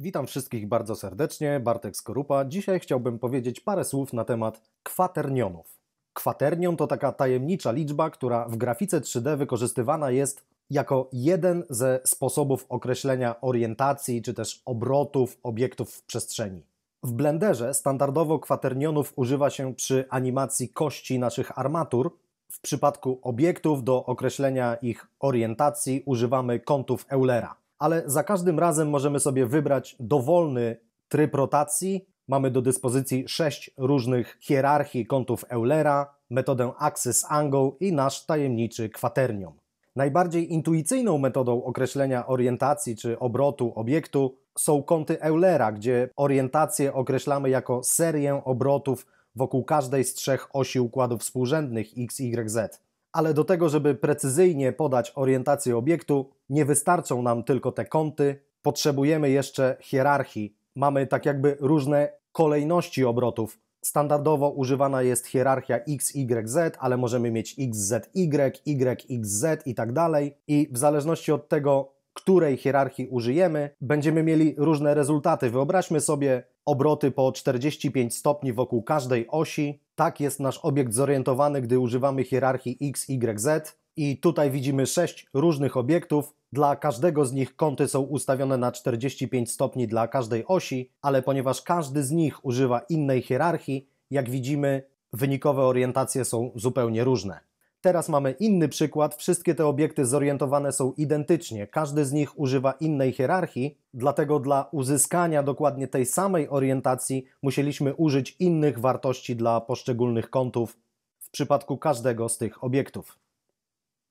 Witam wszystkich bardzo serdecznie, Bartek Skorupa. Dzisiaj chciałbym powiedzieć parę słów na temat kwaternionów. Kwaternion to taka tajemnicza liczba, która w grafice 3D wykorzystywana jest jako jeden ze sposobów określenia orientacji czy też obrotów obiektów w przestrzeni. W Blenderze standardowo kwaternionów używa się przy animacji kości naszych armatur. W przypadku obiektów do określenia ich orientacji używamy kątów Eulera ale za każdym razem możemy sobie wybrać dowolny tryb rotacji. Mamy do dyspozycji sześć różnych hierarchii kątów Eulera, metodę Axis Angle i nasz tajemniczy kwaternion. Najbardziej intuicyjną metodą określenia orientacji czy obrotu obiektu są kąty Eulera, gdzie orientację określamy jako serię obrotów wokół każdej z trzech osi układów współrzędnych x, y, z ale do tego, żeby precyzyjnie podać orientację obiektu, nie wystarczą nam tylko te kąty, potrzebujemy jeszcze hierarchii. Mamy tak jakby różne kolejności obrotów. Standardowo używana jest hierarchia x, y, z, ale możemy mieć x, z, y, y, x, z i tak dalej. I w zależności od tego, której hierarchii użyjemy, będziemy mieli różne rezultaty. Wyobraźmy sobie obroty po 45 stopni wokół każdej osi. Tak jest nasz obiekt zorientowany, gdy używamy hierarchii X, Y, Z. I tutaj widzimy sześć różnych obiektów. Dla każdego z nich kąty są ustawione na 45 stopni dla każdej osi, ale ponieważ każdy z nich używa innej hierarchii, jak widzimy, wynikowe orientacje są zupełnie różne. Teraz mamy inny przykład. Wszystkie te obiekty zorientowane są identycznie. Każdy z nich używa innej hierarchii, dlatego dla uzyskania dokładnie tej samej orientacji musieliśmy użyć innych wartości dla poszczególnych kątów w przypadku każdego z tych obiektów.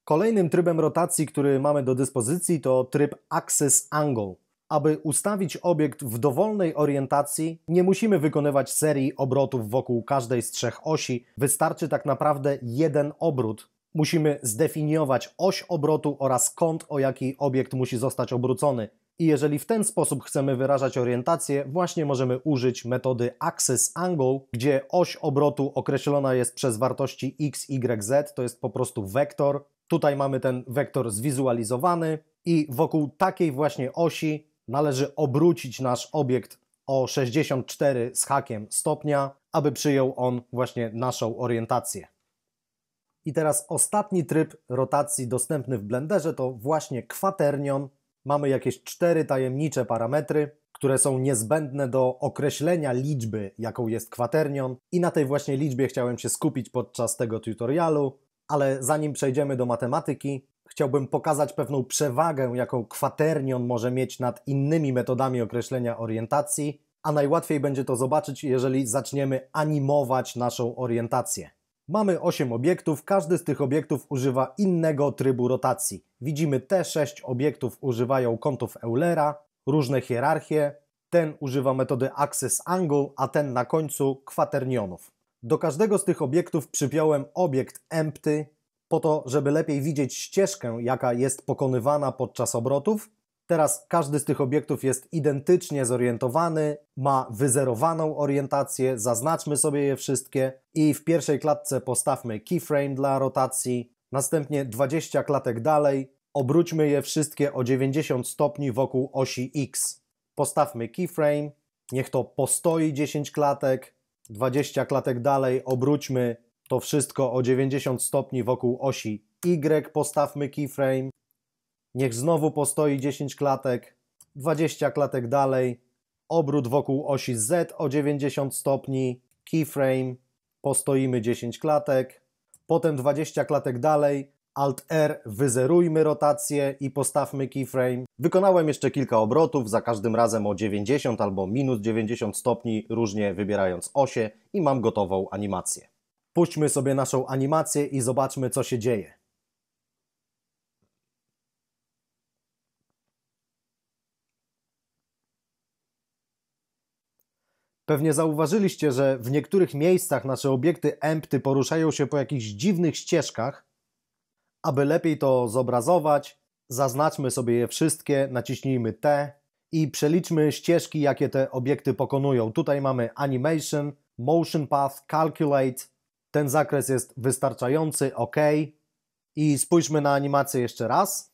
Kolejnym trybem rotacji, który mamy do dyspozycji, to tryb Axis Angle. Aby ustawić obiekt w dowolnej orientacji, nie musimy wykonywać serii obrotów wokół każdej z trzech osi, wystarczy tak naprawdę jeden obrót. Musimy zdefiniować oś obrotu oraz kąt, o jaki obiekt musi zostać obrócony. I jeżeli w ten sposób chcemy wyrażać orientację, właśnie możemy użyć metody Axis Angle, gdzie oś obrotu określona jest przez wartości x, y, z, to jest po prostu wektor. Tutaj mamy ten wektor zwizualizowany i wokół takiej właśnie osi należy obrócić nasz obiekt o 64 z hakiem stopnia, aby przyjął on właśnie naszą orientację. I teraz ostatni tryb rotacji dostępny w Blenderze to właśnie kwaternion. Mamy jakieś cztery tajemnicze parametry, które są niezbędne do określenia liczby, jaką jest kwaternion. I na tej właśnie liczbie chciałem się skupić podczas tego tutorialu, ale zanim przejdziemy do matematyki, chciałbym pokazać pewną przewagę, jaką kwaternion może mieć nad innymi metodami określenia orientacji, a najłatwiej będzie to zobaczyć, jeżeli zaczniemy animować naszą orientację. Mamy 8 obiektów, każdy z tych obiektów używa innego trybu rotacji. Widzimy te 6 obiektów używają kątów Eulera, różne hierarchie, ten używa metody Axis Angle, a ten na końcu kwaternionów. Do każdego z tych obiektów przypiąłem obiekt empty, po to, żeby lepiej widzieć ścieżkę, jaka jest pokonywana podczas obrotów. Teraz każdy z tych obiektów jest identycznie zorientowany, ma wyzerowaną orientację, zaznaczmy sobie je wszystkie i w pierwszej klatce postawmy keyframe dla rotacji, następnie 20 klatek dalej, obróćmy je wszystkie o 90 stopni wokół osi X. Postawmy keyframe, niech to postoi 10 klatek, 20 klatek dalej obróćmy to wszystko o 90 stopni wokół osi Y, postawmy keyframe. Niech znowu postoi 10 klatek, 20 klatek dalej, obrót wokół osi Z o 90 stopni, keyframe, postoimy 10 klatek, potem 20 klatek dalej, Alt R, wyzerujmy rotację i postawmy keyframe. Wykonałem jeszcze kilka obrotów, za każdym razem o 90 albo minus 90 stopni, różnie wybierając osie i mam gotową animację. Puśćmy sobie naszą animację i zobaczmy, co się dzieje. Pewnie zauważyliście, że w niektórych miejscach nasze obiekty empty poruszają się po jakichś dziwnych ścieżkach. Aby lepiej to zobrazować, zaznaczmy sobie je wszystkie, naciśnijmy T i przeliczmy ścieżki, jakie te obiekty pokonują. Tutaj mamy Animation, Motion Path, Calculate, ten zakres jest wystarczający, OK. I spójrzmy na animację jeszcze raz.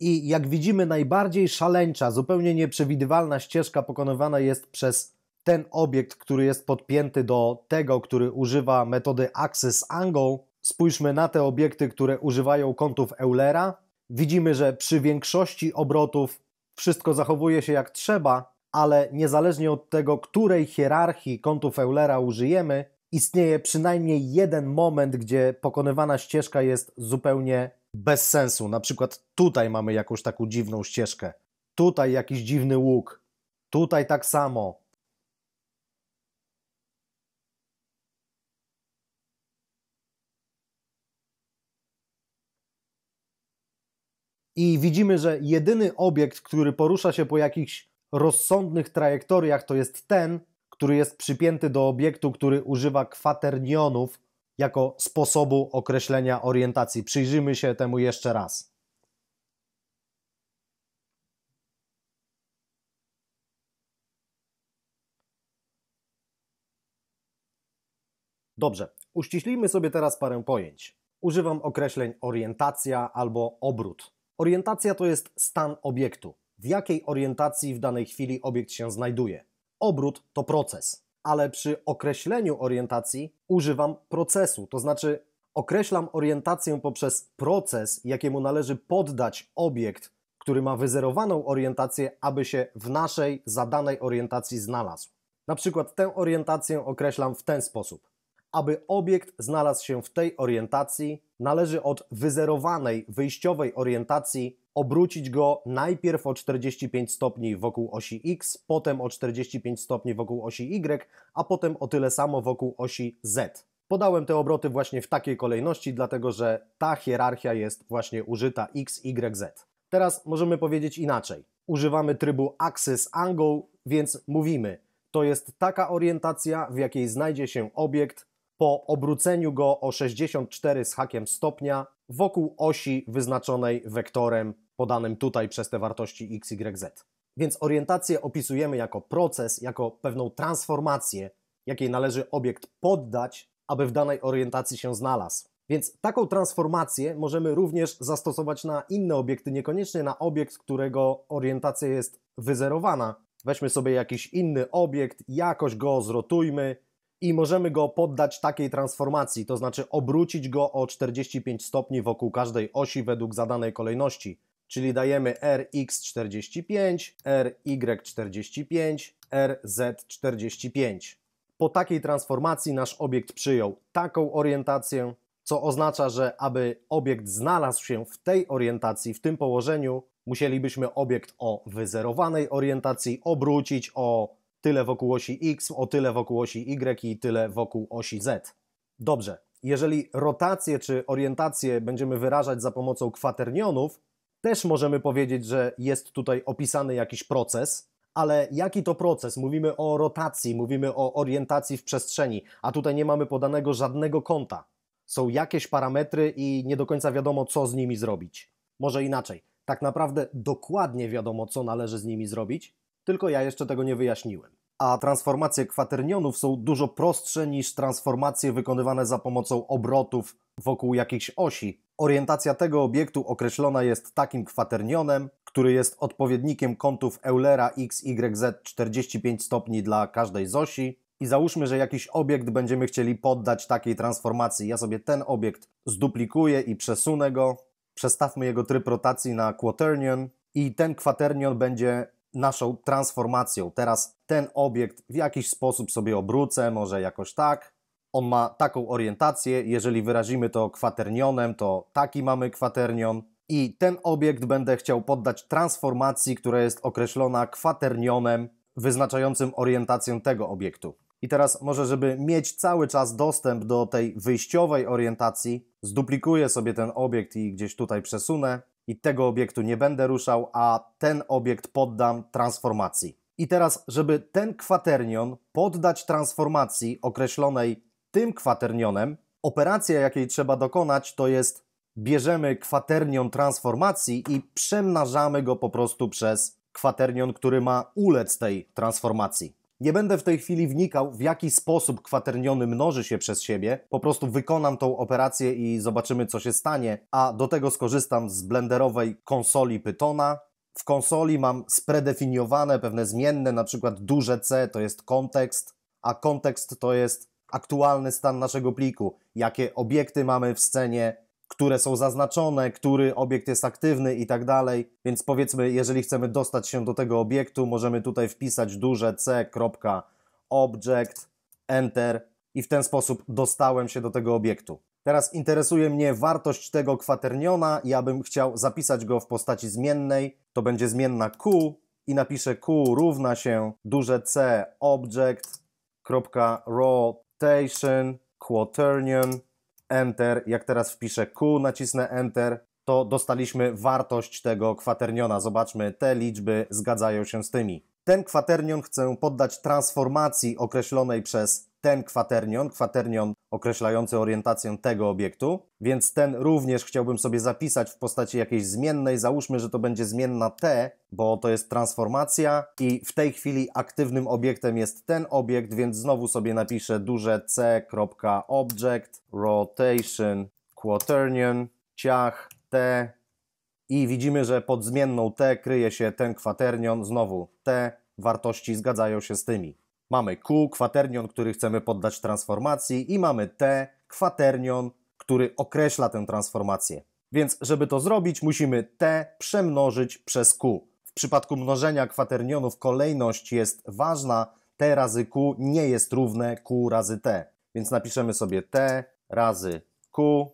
I jak widzimy, najbardziej szaleńcza, zupełnie nieprzewidywalna ścieżka pokonywana jest przez ten obiekt, który jest podpięty do tego, który używa metody Axis Angle. Spójrzmy na te obiekty, które używają kątów Eulera. Widzimy, że przy większości obrotów wszystko zachowuje się jak trzeba, ale niezależnie od tego, której hierarchii kątów Eulera użyjemy, istnieje przynajmniej jeden moment, gdzie pokonywana ścieżka jest zupełnie bez sensu. Na przykład tutaj mamy jakąś taką dziwną ścieżkę, tutaj jakiś dziwny łuk, tutaj tak samo. I widzimy, że jedyny obiekt, który porusza się po jakichś rozsądnych trajektoriach, to jest ten, który jest przypięty do obiektu, który używa kwaternionów jako sposobu określenia orientacji. Przyjrzyjmy się temu jeszcze raz. Dobrze, uściślimy sobie teraz parę pojęć. Używam określeń orientacja albo obrót. Orientacja to jest stan obiektu. W jakiej orientacji w danej chwili obiekt się znajduje. Obrót to proces, ale przy określeniu orientacji używam procesu, to znaczy określam orientację poprzez proces, jakiemu należy poddać obiekt, który ma wyzerowaną orientację, aby się w naszej zadanej orientacji znalazł. Na przykład tę orientację określam w ten sposób. Aby obiekt znalazł się w tej orientacji, należy od wyzerowanej wyjściowej orientacji obrócić go najpierw o 45 stopni wokół osi X, potem o 45 stopni wokół osi Y, a potem o tyle samo wokół osi Z. Podałem te obroty właśnie w takiej kolejności, dlatego że ta hierarchia jest właśnie użyta X, Y, Z. Teraz możemy powiedzieć inaczej. Używamy trybu Axis Angle, więc mówimy, to jest taka orientacja, w jakiej znajdzie się obiekt po obróceniu go o 64 z hakiem stopnia wokół osi wyznaczonej wektorem podanym tutaj przez te wartości x, y, z. Więc orientację opisujemy jako proces, jako pewną transformację, jakiej należy obiekt poddać, aby w danej orientacji się znalazł. Więc taką transformację możemy również zastosować na inne obiekty, niekoniecznie na obiekt, którego orientacja jest wyzerowana. Weźmy sobie jakiś inny obiekt, jakoś go zrotujmy, i możemy go poddać takiej transformacji, to znaczy obrócić go o 45 stopni wokół każdej osi według zadanej kolejności. Czyli dajemy rx45, ry45, rz45. Po takiej transformacji nasz obiekt przyjął taką orientację, co oznacza, że aby obiekt znalazł się w tej orientacji, w tym położeniu, musielibyśmy obiekt o wyzerowanej orientacji obrócić o tyle wokół osi X, o tyle wokół osi Y i tyle wokół osi Z. Dobrze, jeżeli rotację czy orientację będziemy wyrażać za pomocą kwaternionów, też możemy powiedzieć, że jest tutaj opisany jakiś proces, ale jaki to proces? Mówimy o rotacji, mówimy o orientacji w przestrzeni, a tutaj nie mamy podanego żadnego kąta. Są jakieś parametry i nie do końca wiadomo, co z nimi zrobić. Może inaczej, tak naprawdę dokładnie wiadomo, co należy z nimi zrobić, tylko ja jeszcze tego nie wyjaśniłem. A transformacje kwaternionów są dużo prostsze niż transformacje wykonywane za pomocą obrotów wokół jakiejś osi. Orientacja tego obiektu określona jest takim kwaternionem, który jest odpowiednikiem kątów Eulera x, y, z 45 stopni dla każdej z osi. I załóżmy, że jakiś obiekt będziemy chcieli poddać takiej transformacji. Ja sobie ten obiekt zduplikuję i przesunę go. Przestawmy jego tryb rotacji na quaternion i ten kwaternion będzie naszą transformacją. Teraz ten obiekt w jakiś sposób sobie obrócę, może jakoś tak. On ma taką orientację, jeżeli wyrazimy to kwaternionem, to taki mamy kwaternion. I ten obiekt będę chciał poddać transformacji, która jest określona kwaternionem wyznaczającym orientację tego obiektu. I teraz może, żeby mieć cały czas dostęp do tej wyjściowej orientacji, zduplikuję sobie ten obiekt i gdzieś tutaj przesunę i tego obiektu nie będę ruszał, a ten obiekt poddam transformacji. I teraz, żeby ten kwaternion poddać transformacji określonej tym kwaternionem, operacja, jakiej trzeba dokonać, to jest bierzemy kwaternion transformacji i przemnażamy go po prostu przez kwaternion, który ma ulec tej transformacji. Nie będę w tej chwili wnikał, w jaki sposób kwaterniony mnoży się przez siebie. Po prostu wykonam tą operację i zobaczymy, co się stanie. A do tego skorzystam z blenderowej konsoli Pythona. W konsoli mam spredefiniowane pewne zmienne, na przykład duże C to jest kontekst, a kontekst to jest aktualny stan naszego pliku, jakie obiekty mamy w scenie, które są zaznaczone, który obiekt jest aktywny i tak dalej. Więc powiedzmy, jeżeli chcemy dostać się do tego obiektu, możemy tutaj wpisać duże c.object, enter i w ten sposób dostałem się do tego obiektu. Teraz interesuje mnie wartość tego kwaterniona. Ja bym chciał zapisać go w postaci zmiennej. To będzie zmienna q i napiszę q równa się duże c object rotation quaternion enter. Jak teraz wpiszę q, nacisnę enter, to dostaliśmy wartość tego kwaterniona. Zobaczmy, te liczby zgadzają się z tymi. Ten kwaternion chcę poddać transformacji określonej przez ten kwaternion, kwaternion określający orientację tego obiektu, więc ten również chciałbym sobie zapisać w postaci jakiejś zmiennej. Załóżmy, że to będzie zmienna t, bo to jest transformacja i w tej chwili aktywnym obiektem jest ten obiekt, więc znowu sobie napiszę duże c.object rotation quaternion ciach t i widzimy, że pod zmienną t kryje się ten kwaternion, znowu te wartości zgadzają się z tymi. Mamy Q, kwaternion, który chcemy poddać transformacji i mamy T, kwaternion, który określa tę transformację. Więc żeby to zrobić, musimy T przemnożyć przez Q. W przypadku mnożenia kwaternionów kolejność jest ważna. T razy Q nie jest równe Q razy T. Więc napiszemy sobie T razy Q,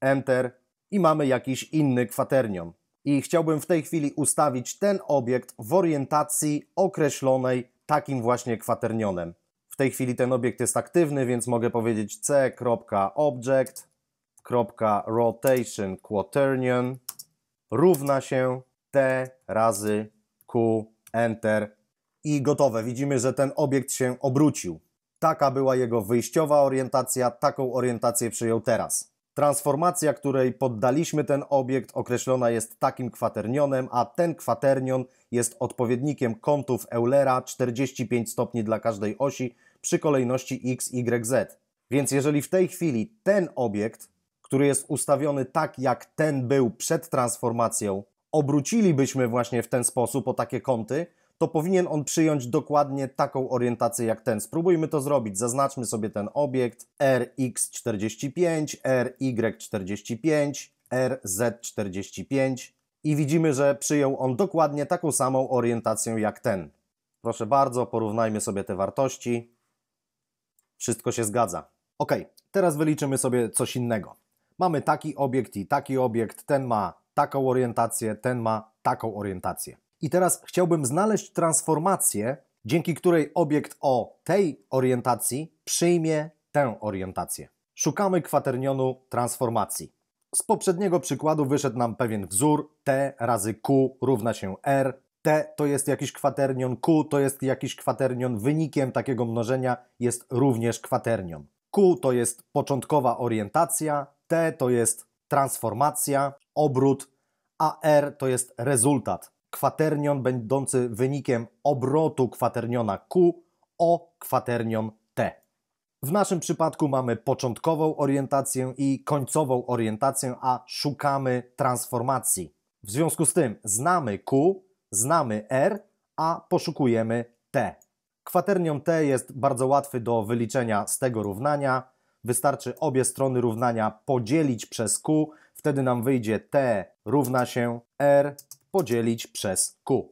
Enter i mamy jakiś inny kwaternion. I chciałbym w tej chwili ustawić ten obiekt w orientacji określonej takim właśnie kwaternionem. W tej chwili ten obiekt jest aktywny, więc mogę powiedzieć c.object.rotation quaternion równa się t razy q enter i gotowe. Widzimy, że ten obiekt się obrócił. Taka była jego wyjściowa orientacja, taką orientację przyjął teraz. Transformacja, której poddaliśmy ten obiekt, określona jest takim kwaternionem, a ten kwaternion jest odpowiednikiem kątów Eulera 45 stopni dla każdej osi przy kolejności x, y, z. Więc jeżeli w tej chwili ten obiekt, który jest ustawiony tak, jak ten był przed transformacją, obrócilibyśmy właśnie w ten sposób o takie kąty, to powinien on przyjąć dokładnie taką orientację jak ten. Spróbujmy to zrobić. Zaznaczmy sobie ten obiekt RX45, RY45, RZ45 i widzimy, że przyjął on dokładnie taką samą orientację jak ten. Proszę bardzo, porównajmy sobie te wartości. Wszystko się zgadza. Ok, teraz wyliczymy sobie coś innego. Mamy taki obiekt i taki obiekt, ten ma taką orientację, ten ma taką orientację. I teraz chciałbym znaleźć transformację, dzięki której obiekt o tej orientacji przyjmie tę orientację. Szukamy kwaternionu transformacji. Z poprzedniego przykładu wyszedł nam pewien wzór t razy q równa się r. t to jest jakiś kwaternion, q to jest jakiś kwaternion, wynikiem takiego mnożenia jest również kwaternion. q to jest początkowa orientacja, t to jest transformacja, obrót, a r to jest rezultat kwaternion będący wynikiem obrotu kwaterniona Q o kwaternion T. W naszym przypadku mamy początkową orientację i końcową orientację, a szukamy transformacji. W związku z tym znamy Q, znamy R, a poszukujemy T. Kwaternion T jest bardzo łatwy do wyliczenia z tego równania. Wystarczy obie strony równania podzielić przez Q, wtedy nam wyjdzie T równa się R podzielić przez Q.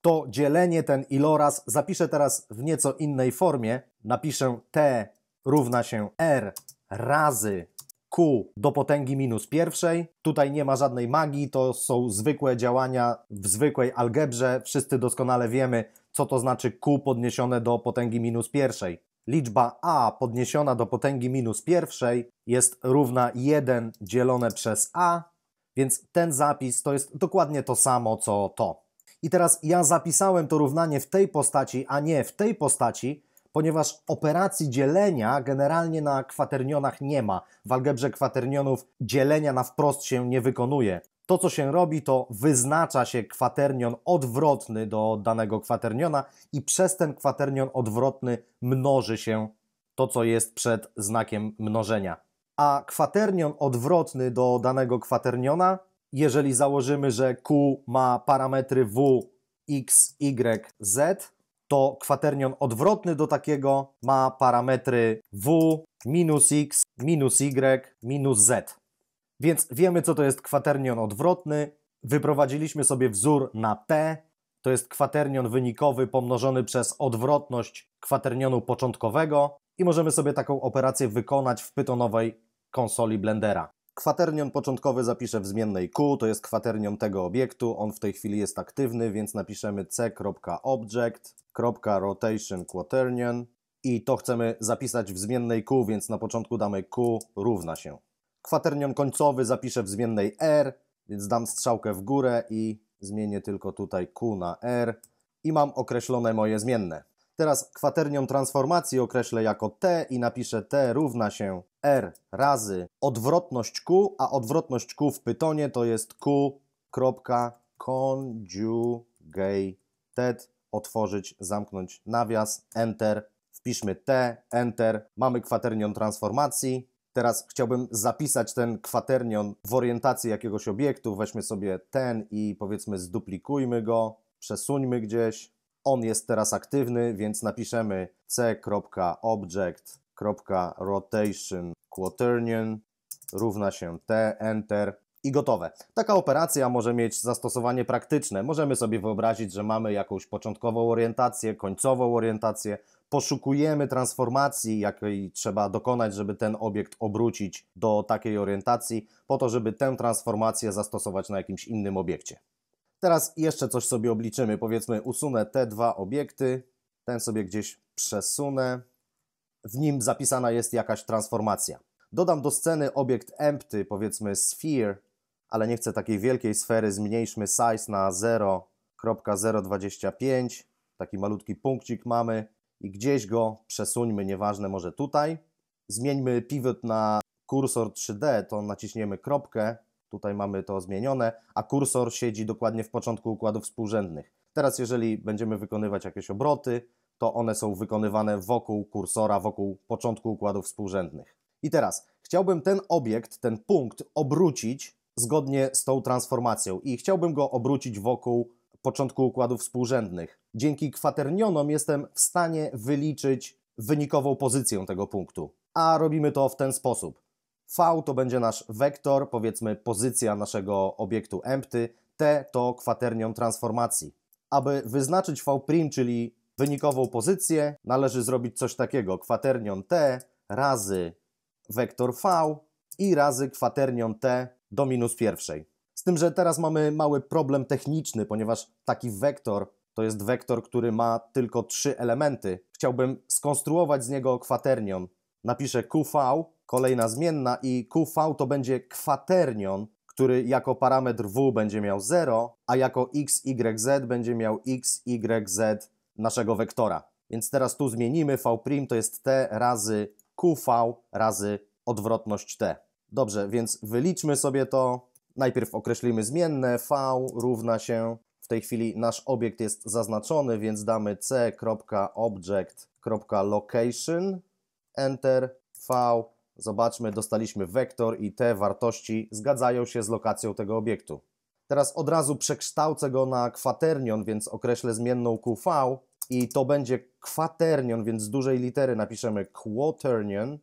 To dzielenie, ten iloraz zapiszę teraz w nieco innej formie. Napiszę T równa się R razy Q do potęgi minus pierwszej. Tutaj nie ma żadnej magii, to są zwykłe działania w zwykłej algebrze. Wszyscy doskonale wiemy, co to znaczy Q podniesione do potęgi minus pierwszej. Liczba a podniesiona do potęgi minus pierwszej jest równa 1 dzielone przez a więc ten zapis to jest dokładnie to samo, co to. I teraz ja zapisałem to równanie w tej postaci, a nie w tej postaci, ponieważ operacji dzielenia generalnie na kwaternionach nie ma. W algebrze kwaternionów dzielenia na wprost się nie wykonuje. To, co się robi, to wyznacza się kwaternion odwrotny do danego kwaterniona i przez ten kwaternion odwrotny mnoży się to, co jest przed znakiem mnożenia. A kwaternion odwrotny do danego kwaterniona, jeżeli założymy, że Q ma parametry W, X, Y, Z, to kwaternion odwrotny do takiego ma parametry W, minus X, minus Y, minus Z. Więc wiemy, co to jest kwaternion odwrotny. Wyprowadziliśmy sobie wzór na T. To jest kwaternion wynikowy pomnożony przez odwrotność kwaternionu początkowego i możemy sobie taką operację wykonać w pytonowej konsoli Blendera. Kwaternion początkowy zapiszę w zmiennej Q, to jest kwaternion tego obiektu, on w tej chwili jest aktywny, więc napiszemy c.object.rotation quaternion i to chcemy zapisać w zmiennej Q, więc na początku damy Q równa się. Kwaternion końcowy zapiszę w zmiennej R, więc dam strzałkę w górę i zmienię tylko tutaj Q na R i mam określone moje zmienne. Teraz kwaternion transformacji określę jako T i napiszę T równa się R razy odwrotność Q, a odwrotność Q w pytonie to jest Q otworzyć, zamknąć nawias, Enter, wpiszmy T, Enter, mamy kwaternion transformacji. Teraz chciałbym zapisać ten kwaternion w orientacji jakiegoś obiektu. Weźmy sobie ten i powiedzmy zduplikujmy go, przesuńmy gdzieś, on jest teraz aktywny, więc napiszemy c.object.rotation quaternion równa się t, enter i gotowe. Taka operacja może mieć zastosowanie praktyczne. Możemy sobie wyobrazić, że mamy jakąś początkową orientację, końcową orientację, poszukujemy transformacji, jakiej trzeba dokonać, żeby ten obiekt obrócić do takiej orientacji, po to, żeby tę transformację zastosować na jakimś innym obiekcie. Teraz jeszcze coś sobie obliczymy. Powiedzmy, usunę te dwa obiekty, ten sobie gdzieś przesunę. W nim zapisana jest jakaś transformacja. Dodam do sceny obiekt empty, powiedzmy sphere, ale nie chcę takiej wielkiej sfery. Zmniejszmy size na 0.025. Taki malutki punkcik mamy i gdzieś go przesuńmy, nieważne, może tutaj. Zmieńmy pivot na kursor 3D, to naciśniemy kropkę Tutaj mamy to zmienione, a kursor siedzi dokładnie w początku układów współrzędnych. Teraz, jeżeli będziemy wykonywać jakieś obroty, to one są wykonywane wokół kursora, wokół początku układów współrzędnych. I teraz chciałbym ten obiekt, ten punkt obrócić zgodnie z tą transformacją i chciałbym go obrócić wokół początku układów współrzędnych. Dzięki kwaternionom jestem w stanie wyliczyć wynikową pozycję tego punktu. A robimy to w ten sposób. V to będzie nasz wektor, powiedzmy pozycja naszego obiektu empty, T to kwaternion transformacji. Aby wyznaczyć V', czyli wynikową pozycję, należy zrobić coś takiego. Kwaternion T razy wektor V i razy kwaternion T do minus pierwszej. Z tym, że teraz mamy mały problem techniczny, ponieważ taki wektor to jest wektor, który ma tylko trzy elementy. Chciałbym skonstruować z niego kwaternion. Napiszę QV kolejna zmienna i QV to będzie kwaternion, który jako parametr W będzie miał 0, a jako x, y, z będzie miał x, y, z naszego wektora. Więc teraz tu zmienimy V' to jest t razy QV razy odwrotność t. Dobrze, więc wyliczmy sobie to. Najpierw określimy zmienne V równa się w tej chwili nasz obiekt jest zaznaczony, więc damy c.object.location enter v Zobaczmy, dostaliśmy wektor i te wartości zgadzają się z lokacją tego obiektu. Teraz od razu przekształcę go na kwaternion, więc określę zmienną QV i to będzie kwaternion, więc z dużej litery napiszemy quaternion.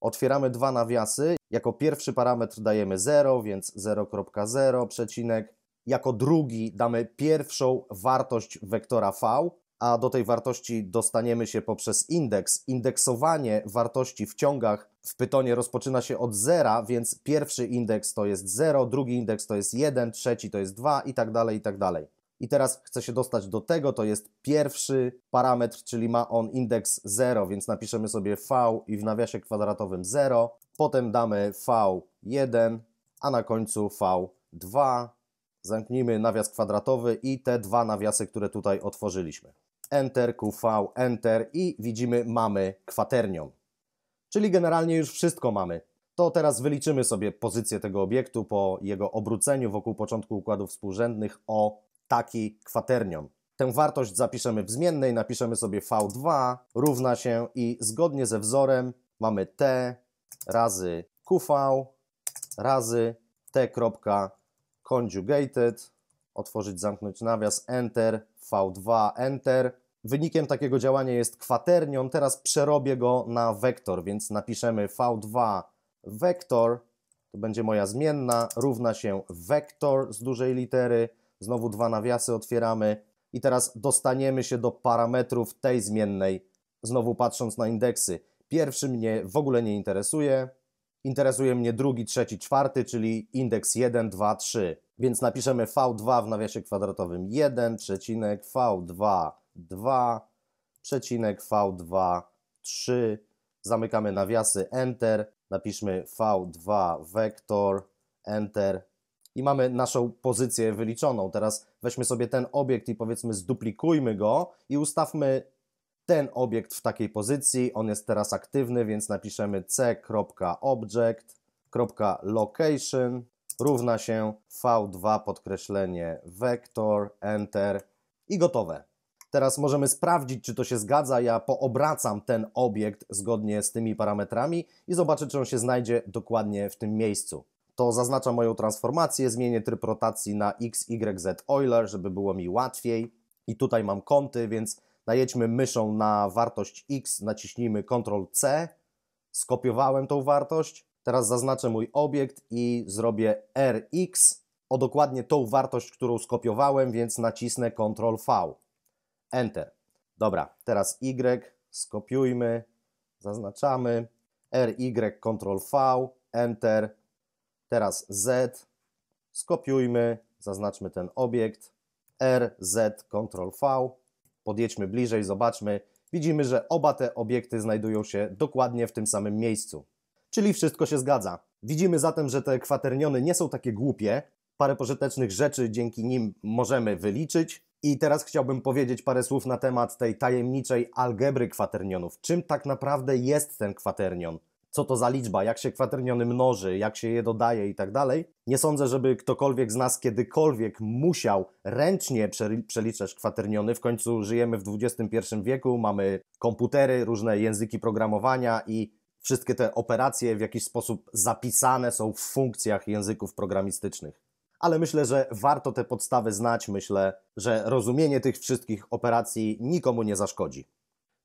Otwieramy dwa nawiasy. Jako pierwszy parametr dajemy 0, więc 0.0 przecinek. Jako drugi damy pierwszą wartość wektora v, a do tej wartości dostaniemy się poprzez indeks. Indeksowanie wartości w ciągach w Pytonie rozpoczyna się od zera, więc pierwszy indeks to jest 0, drugi indeks to jest 1, trzeci to jest 2 i tak dalej, i tak dalej. I teraz chcę się dostać do tego, to jest pierwszy parametr, czyli ma on indeks 0, więc napiszemy sobie v i w nawiasie kwadratowym 0, potem damy v1, a na końcu v2, zamknijmy nawias kwadratowy i te dwa nawiasy, które tutaj otworzyliśmy. Enter, QV, Enter i widzimy mamy kwaternion. Czyli generalnie już wszystko mamy. to teraz wyliczymy sobie pozycję tego obiektu po jego obróceniu wokół początku układów współrzędnych o taki kwaternion. Tę wartość zapiszemy w zmiennej, napiszemy sobie V2 równa się i zgodnie ze wzorem mamy T razy QV razy T. conjugated, otworzyć, zamknąć nawias, Enter, V2, Enter. Wynikiem takiego działania jest kwaternion, teraz przerobię go na wektor, więc napiszemy V2 wektor, to będzie moja zmienna, równa się wektor z dużej litery, znowu dwa nawiasy otwieramy. I teraz dostaniemy się do parametrów tej zmiennej, znowu patrząc na indeksy. Pierwszy mnie w ogóle nie interesuje, interesuje mnie drugi, trzeci, czwarty, czyli indeks 1, 2, 3. Więc napiszemy V2 w nawiasie kwadratowym 1, przecinek V2, 2, przecinek V2, 3. Zamykamy nawiasy, Enter, napiszmy V2 wektor, Enter i mamy naszą pozycję wyliczoną. Teraz weźmy sobie ten obiekt i powiedzmy zduplikujmy go i ustawmy ten obiekt w takiej pozycji. On jest teraz aktywny, więc napiszemy c.object.location równa się v2 podkreślenie vector, enter i gotowe. Teraz możemy sprawdzić, czy to się zgadza. Ja poobracam ten obiekt zgodnie z tymi parametrami i zobaczę, czy on się znajdzie dokładnie w tym miejscu. To zaznaczam moją transformację, zmienię tryb rotacji na X, Y, Z Euler, żeby było mi łatwiej. I tutaj mam kąty, więc najedźmy myszą na wartość X, naciśnijmy Ctrl C, skopiowałem tą wartość, teraz zaznaczę mój obiekt i zrobię RX o dokładnie tą wartość, którą skopiowałem, więc nacisnę Ctrl V. Enter. Dobra, teraz Y, skopiujmy, zaznaczamy, RY, Ctrl V, Enter. Teraz Z, skopiujmy, zaznaczmy ten obiekt, RZ, Ctrl V, podjedźmy bliżej, zobaczmy. Widzimy, że oba te obiekty znajdują się dokładnie w tym samym miejscu. Czyli wszystko się zgadza. Widzimy zatem, że te kwaterniony nie są takie głupie. Parę pożytecznych rzeczy dzięki nim możemy wyliczyć. I teraz chciałbym powiedzieć parę słów na temat tej tajemniczej algebry kwaternionów. Czym tak naprawdę jest ten kwaternion? Co to za liczba? Jak się kwaterniony mnoży? Jak się je dodaje i tak dalej? Nie sądzę, żeby ktokolwiek z nas kiedykolwiek musiał ręcznie przeliczać kwaterniony. W końcu żyjemy w XXI wieku, mamy komputery, różne języki programowania i wszystkie te operacje w jakiś sposób zapisane są w funkcjach języków programistycznych ale myślę, że warto te podstawy znać. Myślę, że rozumienie tych wszystkich operacji nikomu nie zaszkodzi.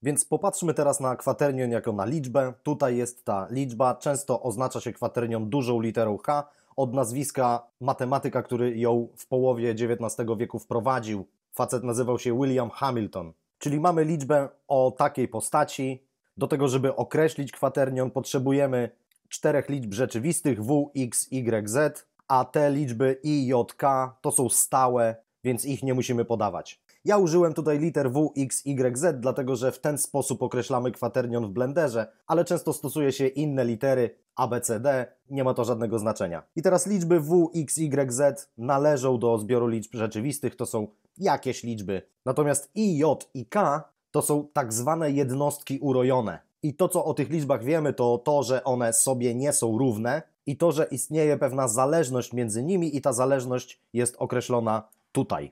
Więc popatrzmy teraz na kwaternion jako na liczbę. Tutaj jest ta liczba. Często oznacza się kwaternion dużą literą H od nazwiska matematyka, który ją w połowie XIX wieku wprowadził. Facet nazywał się William Hamilton. Czyli mamy liczbę o takiej postaci. Do tego, żeby określić kwaternion, potrzebujemy czterech liczb rzeczywistych w, x, y, z a te liczby i, j, k to są stałe, więc ich nie musimy podawać. Ja użyłem tutaj liter W, X, Y, Z, dlatego że w ten sposób określamy kwaternion w Blenderze, ale często stosuje się inne litery A, B, C, D, nie ma to żadnego znaczenia. I teraz liczby W, X, Y, Z należą do zbioru liczb rzeczywistych, to są jakieś liczby. Natomiast I, J i K to są tak zwane jednostki urojone. I to, co o tych liczbach wiemy, to to, że one sobie nie są równe, i to, że istnieje pewna zależność między nimi i ta zależność jest określona tutaj.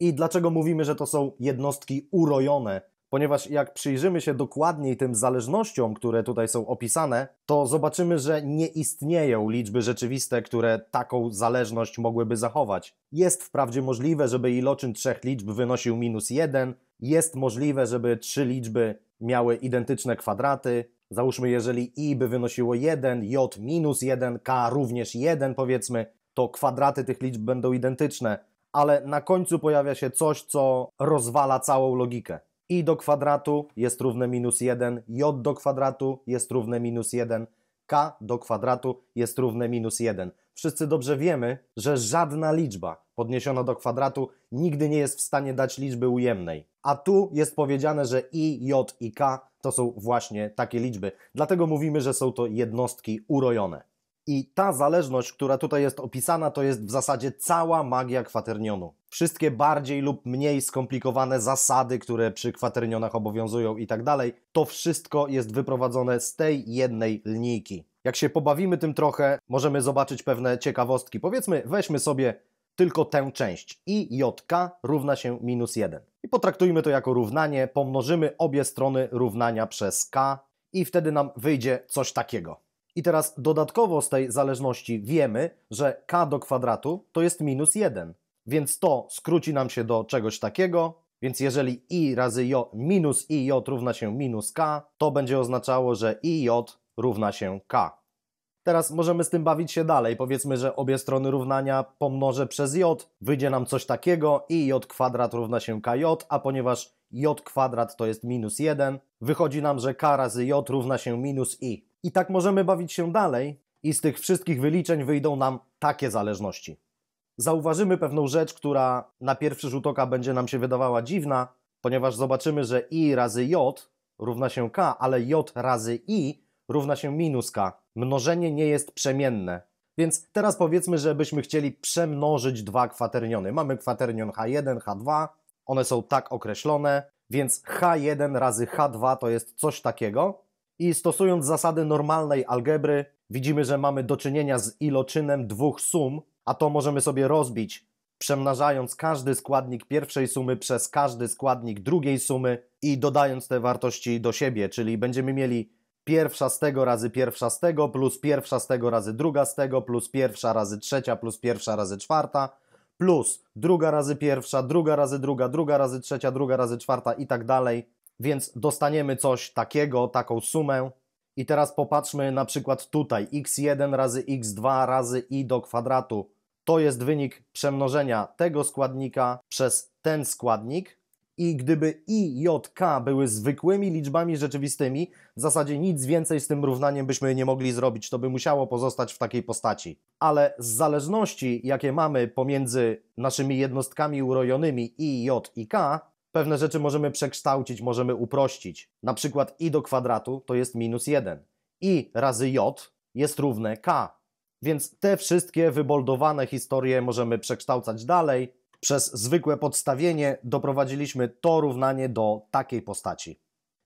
I dlaczego mówimy, że to są jednostki urojone? Ponieważ jak przyjrzymy się dokładniej tym zależnościom, które tutaj są opisane, to zobaczymy, że nie istnieją liczby rzeczywiste, które taką zależność mogłyby zachować. Jest wprawdzie możliwe, żeby iloczyn trzech liczb wynosił minus jeden, jest możliwe, żeby trzy liczby miały identyczne kwadraty, Załóżmy, jeżeli i by wynosiło 1, j minus 1, k również 1 powiedzmy, to kwadraty tych liczb będą identyczne, ale na końcu pojawia się coś, co rozwala całą logikę. i do kwadratu jest równe minus 1, j do kwadratu jest równe minus 1, k do kwadratu jest równe minus 1. Wszyscy dobrze wiemy, że żadna liczba podniesiona do kwadratu nigdy nie jest w stanie dać liczby ujemnej. A tu jest powiedziane, że i, j i k to są właśnie takie liczby. Dlatego mówimy, że są to jednostki urojone. I ta zależność, która tutaj jest opisana, to jest w zasadzie cała magia kwaternionu. Wszystkie bardziej lub mniej skomplikowane zasady, które przy kwaternionach obowiązują i tak dalej, to wszystko jest wyprowadzone z tej jednej linijki. Jak się pobawimy tym trochę, możemy zobaczyć pewne ciekawostki. Powiedzmy, weźmy sobie tylko tę część i JK równa się minus 1. I potraktujmy to jako równanie, pomnożymy obie strony równania przez K i wtedy nam wyjdzie coś takiego. I teraz dodatkowo z tej zależności wiemy, że K do kwadratu to jest minus 1. Więc to skróci nam się do czegoś takiego, więc jeżeli i razy j minus ij równa się minus k, to będzie oznaczało, że ij równa się k. Teraz możemy z tym bawić się dalej. Powiedzmy, że obie strony równania pomnożę przez j, wyjdzie nam coś takiego i j kwadrat równa się kj, a ponieważ j kwadrat to jest minus 1, wychodzi nam, że k razy j równa się minus i. I tak możemy bawić się dalej i z tych wszystkich wyliczeń wyjdą nam takie zależności zauważymy pewną rzecz, która na pierwszy rzut oka będzie nam się wydawała dziwna, ponieważ zobaczymy, że i razy j równa się k, ale j razy i równa się minus k. Mnożenie nie jest przemienne. Więc teraz powiedzmy, że byśmy chcieli przemnożyć dwa kwaterniony. Mamy kwaternion H1, H2, one są tak określone, więc H1 razy H2 to jest coś takiego. I stosując zasady normalnej algebry, widzimy, że mamy do czynienia z iloczynem dwóch sum, a to możemy sobie rozbić, przemnażając każdy składnik pierwszej sumy przez każdy składnik drugiej sumy i dodając te wartości do siebie, czyli będziemy mieli pierwsza z tego razy pierwsza z tego, plus pierwsza z tego razy druga z tego, plus pierwsza razy trzecia, plus pierwsza razy czwarta, plus druga razy pierwsza, druga razy druga, druga razy trzecia, druga razy czwarta i tak dalej. Więc dostaniemy coś takiego, taką sumę. I teraz popatrzmy na przykład tutaj. x1 razy x2 razy i do kwadratu to jest wynik przemnożenia tego składnika przez ten składnik. I gdyby i, j, k były zwykłymi liczbami rzeczywistymi, w zasadzie nic więcej z tym równaniem byśmy nie mogli zrobić, to by musiało pozostać w takiej postaci. Ale z zależności, jakie mamy pomiędzy naszymi jednostkami urojonymi i, j i k, pewne rzeczy możemy przekształcić, możemy uprościć. Na przykład i do kwadratu to jest minus 1. i razy j jest równe k. Więc te wszystkie wyboldowane historie możemy przekształcać dalej. Przez zwykłe podstawienie doprowadziliśmy to równanie do takiej postaci.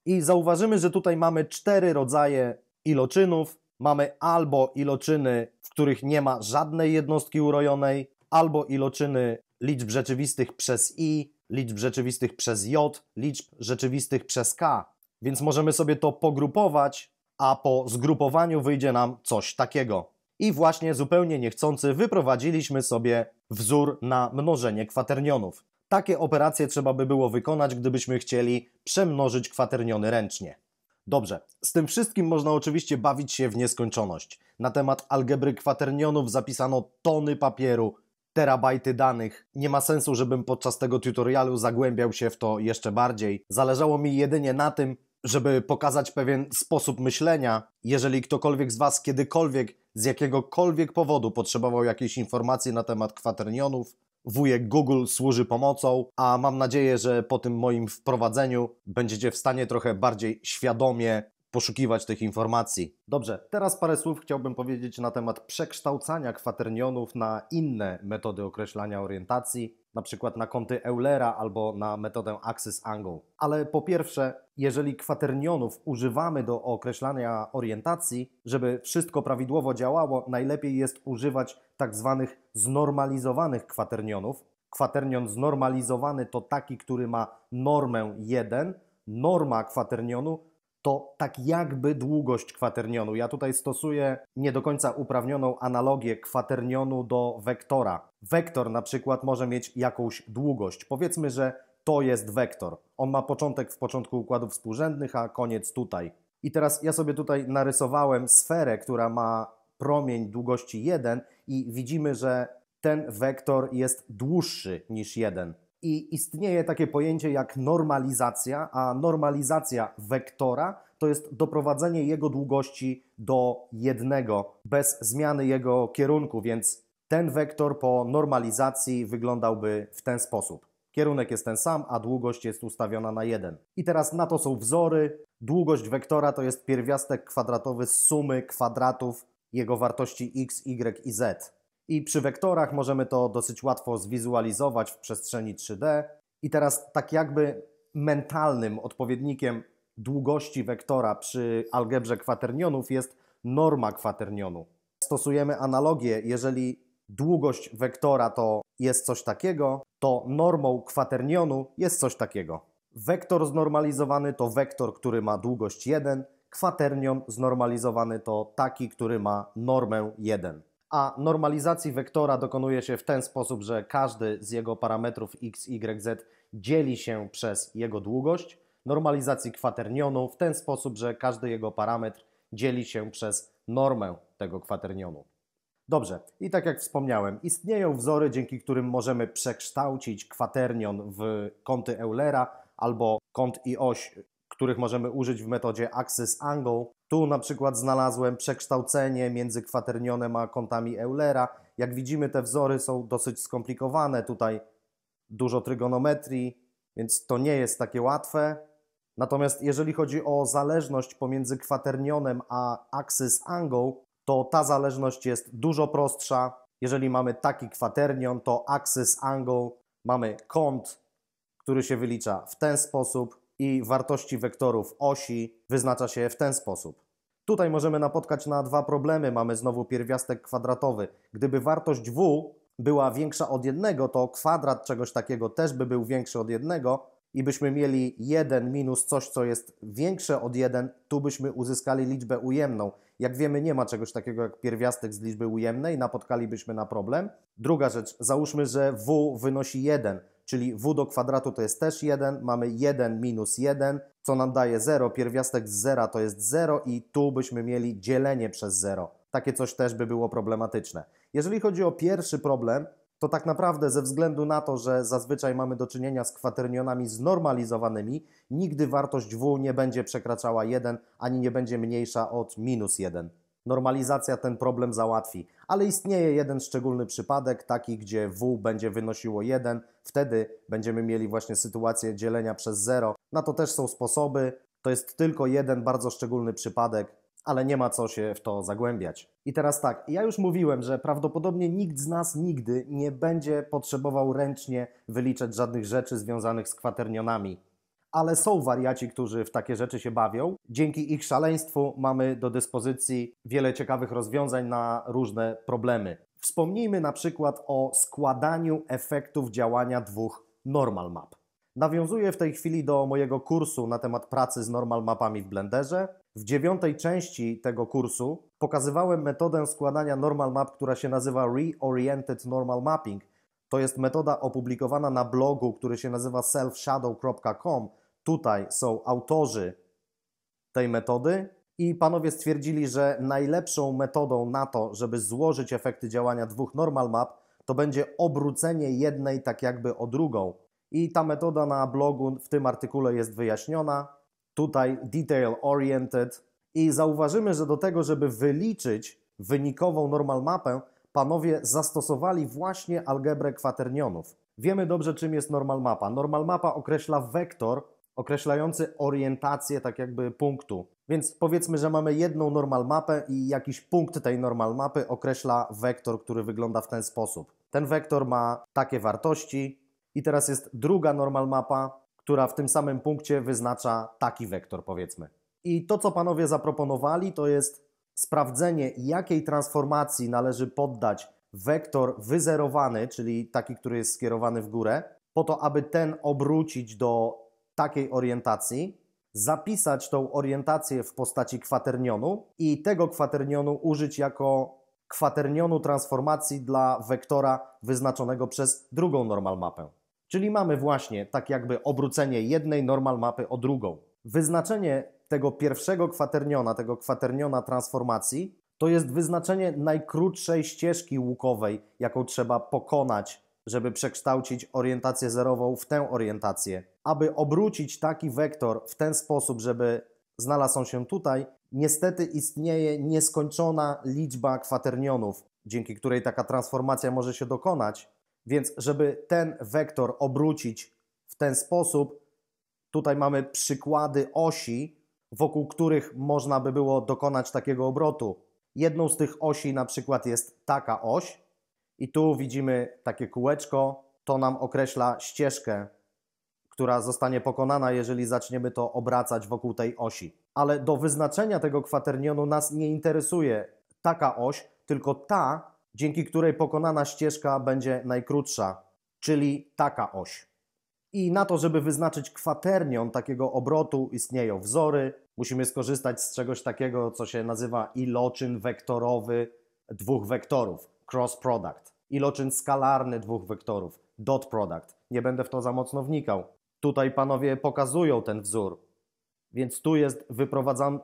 I zauważymy, że tutaj mamy cztery rodzaje iloczynów. Mamy albo iloczyny, w których nie ma żadnej jednostki urojonej, albo iloczyny liczb rzeczywistych przez i, liczb rzeczywistych przez j, liczb rzeczywistych przez k. Więc możemy sobie to pogrupować, a po zgrupowaniu wyjdzie nam coś takiego i właśnie zupełnie niechcący wyprowadziliśmy sobie wzór na mnożenie kwaternionów. Takie operacje trzeba by było wykonać, gdybyśmy chcieli przemnożyć kwaterniony ręcznie. Dobrze, z tym wszystkim można oczywiście bawić się w nieskończoność. Na temat algebry kwaternionów zapisano tony papieru, terabajty danych. Nie ma sensu, żebym podczas tego tutorialu zagłębiał się w to jeszcze bardziej. Zależało mi jedynie na tym, żeby pokazać pewien sposób myślenia. Jeżeli ktokolwiek z Was kiedykolwiek z jakiegokolwiek powodu potrzebował jakiejś informacji na temat kwaternionów, wujek Google służy pomocą, a mam nadzieję, że po tym moim wprowadzeniu będziecie w stanie trochę bardziej świadomie poszukiwać tych informacji. Dobrze, teraz parę słów chciałbym powiedzieć na temat przekształcania kwaternionów na inne metody określania orientacji, na przykład na kąty Eulera albo na metodę Axis Angle. Ale po pierwsze, jeżeli kwaternionów używamy do określania orientacji, żeby wszystko prawidłowo działało, najlepiej jest używać tak zwanych znormalizowanych kwaternionów. Kwaternion znormalizowany to taki, który ma normę 1. Norma kwaternionu to tak jakby długość kwaternionu. Ja tutaj stosuję nie do końca uprawnioną analogię kwaternionu do wektora. Wektor na przykład może mieć jakąś długość. Powiedzmy, że to jest wektor. On ma początek w początku układów współrzędnych, a koniec tutaj. I teraz ja sobie tutaj narysowałem sferę, która ma promień długości 1 i widzimy, że ten wektor jest dłuższy niż 1. I istnieje takie pojęcie jak normalizacja, a normalizacja wektora to jest doprowadzenie jego długości do jednego bez zmiany jego kierunku, więc ten wektor po normalizacji wyglądałby w ten sposób. Kierunek jest ten sam, a długość jest ustawiona na 1. I teraz na to są wzory. Długość wektora to jest pierwiastek kwadratowy z sumy kwadratów jego wartości x, y i z. I przy wektorach możemy to dosyć łatwo zwizualizować w przestrzeni 3D. I teraz tak jakby mentalnym odpowiednikiem długości wektora przy algebrze kwaternionów jest norma kwaternionu. Stosujemy analogię, jeżeli długość wektora to jest coś takiego, to normą kwaternionu jest coś takiego. Wektor znormalizowany to wektor, który ma długość 1, kwaternion znormalizowany to taki, który ma normę 1. A normalizacji wektora dokonuje się w ten sposób, że każdy z jego parametrów x, y, z dzieli się przez jego długość. Normalizacji kwaternionu w ten sposób, że każdy jego parametr dzieli się przez normę tego kwaternionu. Dobrze, i tak jak wspomniałem, istnieją wzory, dzięki którym możemy przekształcić kwaternion w kąty Eulera albo kąt i oś, których możemy użyć w metodzie Axis Angle. Tu na przykład znalazłem przekształcenie między kwaternionem a kątami Eulera. Jak widzimy, te wzory są dosyć skomplikowane. Tutaj dużo trygonometrii, więc to nie jest takie łatwe. Natomiast jeżeli chodzi o zależność pomiędzy kwaternionem a axis angle, to ta zależność jest dużo prostsza. Jeżeli mamy taki kwaternion, to axis angle mamy kąt, który się wylicza w ten sposób i wartości wektorów osi wyznacza się w ten sposób. Tutaj możemy napotkać na dwa problemy. Mamy znowu pierwiastek kwadratowy. Gdyby wartość w była większa od jednego, to kwadrat czegoś takiego też by był większy od jednego, i byśmy mieli 1 minus coś, co jest większe od 1, tu byśmy uzyskali liczbę ujemną. Jak wiemy, nie ma czegoś takiego jak pierwiastek z liczby ujemnej, napotkalibyśmy na problem. Druga rzecz, załóżmy, że w wynosi 1, czyli w do kwadratu to jest też 1, mamy 1 minus 1, co nam daje 0, pierwiastek z 0 to jest 0 i tu byśmy mieli dzielenie przez 0. Takie coś też by było problematyczne. Jeżeli chodzi o pierwszy problem, to tak naprawdę ze względu na to, że zazwyczaj mamy do czynienia z kwaternionami znormalizowanymi, nigdy wartość w nie będzie przekraczała 1, ani nie będzie mniejsza od minus 1. Normalizacja ten problem załatwi, ale istnieje jeden szczególny przypadek, taki gdzie w będzie wynosiło 1, wtedy będziemy mieli właśnie sytuację dzielenia przez 0. Na to też są sposoby, to jest tylko jeden bardzo szczególny przypadek, ale nie ma co się w to zagłębiać. I teraz tak, ja już mówiłem, że prawdopodobnie nikt z nas nigdy nie będzie potrzebował ręcznie wyliczać żadnych rzeczy związanych z kwaternionami. Ale są wariaci, którzy w takie rzeczy się bawią. Dzięki ich szaleństwu mamy do dyspozycji wiele ciekawych rozwiązań na różne problemy. Wspomnijmy na przykład o składaniu efektów działania dwóch normal map. Nawiązuję w tej chwili do mojego kursu na temat pracy z normal mapami w Blenderze. W dziewiątej części tego kursu pokazywałem metodę składania normal map, która się nazywa Reoriented Normal Mapping. To jest metoda opublikowana na blogu, który się nazywa selfshadow.com. Tutaj są autorzy tej metody i panowie stwierdzili, że najlepszą metodą na to, żeby złożyć efekty działania dwóch normal map, to będzie obrócenie jednej tak jakby o drugą. I ta metoda na blogu w tym artykule jest wyjaśniona. Tutaj detail oriented. I zauważymy, że do tego, żeby wyliczyć wynikową normal mapę, panowie zastosowali właśnie algebrę kwaternionów. Wiemy dobrze, czym jest normal mapa. Normal mapa określa wektor określający orientację tak jakby punktu. Więc powiedzmy, że mamy jedną normal mapę i jakiś punkt tej normal mapy określa wektor, który wygląda w ten sposób. Ten wektor ma takie wartości, i teraz jest druga normal mapa, która w tym samym punkcie wyznacza taki wektor, powiedzmy. I to, co panowie zaproponowali, to jest sprawdzenie, jakiej transformacji należy poddać wektor wyzerowany, czyli taki, który jest skierowany w górę, po to, aby ten obrócić do takiej orientacji, zapisać tą orientację w postaci kwaternionu i tego kwaternionu użyć jako kwaternionu transformacji dla wektora wyznaczonego przez drugą normal mapę. Czyli mamy właśnie tak jakby obrócenie jednej normal mapy o drugą. Wyznaczenie tego pierwszego kwaterniona, tego kwaterniona transformacji, to jest wyznaczenie najkrótszej ścieżki łukowej, jaką trzeba pokonać, żeby przekształcić orientację zerową w tę orientację. Aby obrócić taki wektor w ten sposób, żeby znalazł on się tutaj, niestety istnieje nieskończona liczba kwaternionów, dzięki której taka transformacja może się dokonać, więc żeby ten wektor obrócić w ten sposób, tutaj mamy przykłady osi, wokół których można by było dokonać takiego obrotu. Jedną z tych osi na przykład jest taka oś i tu widzimy takie kółeczko, to nam określa ścieżkę, która zostanie pokonana, jeżeli zaczniemy to obracać wokół tej osi. ale do wyznaczenia tego kwaternionu nas nie interesuje taka oś, tylko ta, dzięki której pokonana ścieżka będzie najkrótsza, czyli taka oś. I na to, żeby wyznaczyć kwaternion takiego obrotu, istnieją wzory. Musimy skorzystać z czegoś takiego, co się nazywa iloczyn wektorowy dwóch wektorów, cross product. Iloczyn skalarny dwóch wektorów, dot product. Nie będę w to za mocno wnikał. Tutaj panowie pokazują ten wzór. Więc tu jest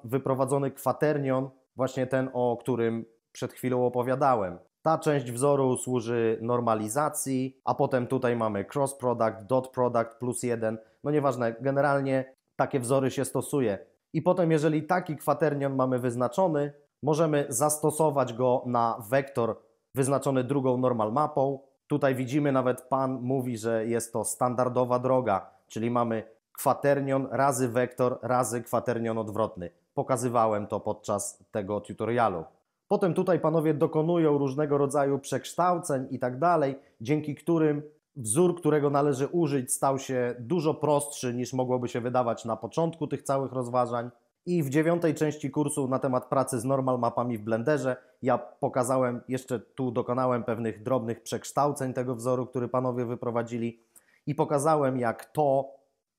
wyprowadzony kwaternion, właśnie ten, o którym przed chwilą opowiadałem. Ta część wzoru służy normalizacji, a potem tutaj mamy cross product, dot product plus 1. No nieważne, generalnie takie wzory się stosuje. I potem, jeżeli taki kwaternion mamy wyznaczony, możemy zastosować go na wektor wyznaczony drugą normal mapą. Tutaj widzimy, nawet Pan mówi, że jest to standardowa droga, czyli mamy kwaternion razy wektor razy kwaternion odwrotny. Pokazywałem to podczas tego tutorialu. Potem tutaj panowie dokonują różnego rodzaju przekształceń i tak dalej, dzięki którym wzór, którego należy użyć, stał się dużo prostszy niż mogłoby się wydawać na początku tych całych rozważań. I w dziewiątej części kursu na temat pracy z normal mapami w Blenderze ja pokazałem, jeszcze tu dokonałem pewnych drobnych przekształceń tego wzoru, który panowie wyprowadzili i pokazałem, jak to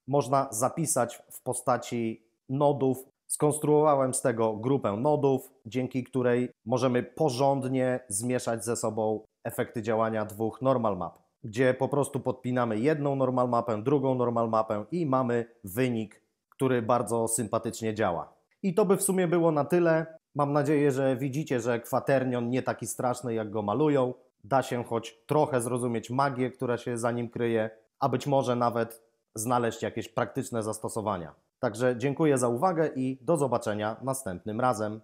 można zapisać w postaci nodów Skonstruowałem z tego grupę nodów, dzięki której możemy porządnie zmieszać ze sobą efekty działania dwóch normal map, gdzie po prostu podpinamy jedną normal mapę, drugą normal mapę i mamy wynik, który bardzo sympatycznie działa. I to by w sumie było na tyle. Mam nadzieję, że widzicie, że kwaternion nie taki straszny, jak go malują. Da się choć trochę zrozumieć magię, która się za nim kryje, a być może nawet znaleźć jakieś praktyczne zastosowania. Także dziękuję za uwagę i do zobaczenia następnym razem.